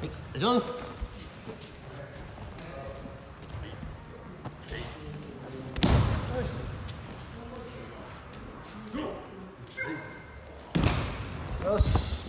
はいお願いします。よし。